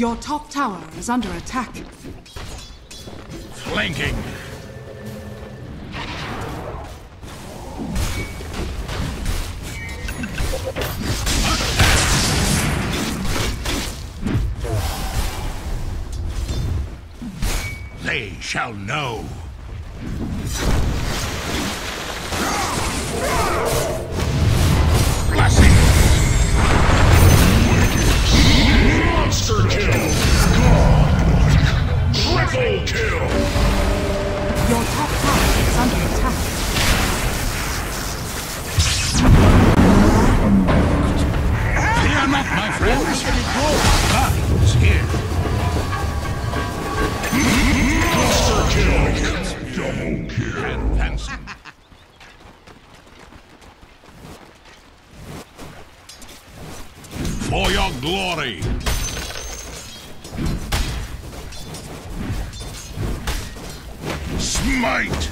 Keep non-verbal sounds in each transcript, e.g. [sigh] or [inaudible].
Your top tower is under attack. Flanking. They shall know. Fear not, my friends. Here. Kill! Double kill! Advancing. For your glory. Smite!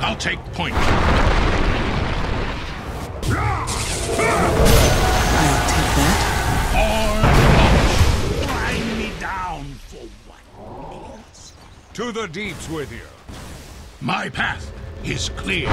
I'll take point. I'll take that. Or grind me down for what? To the deeps with you. My path is clear.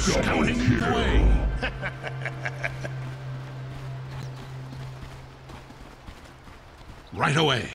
Scouting the way. [laughs] right away.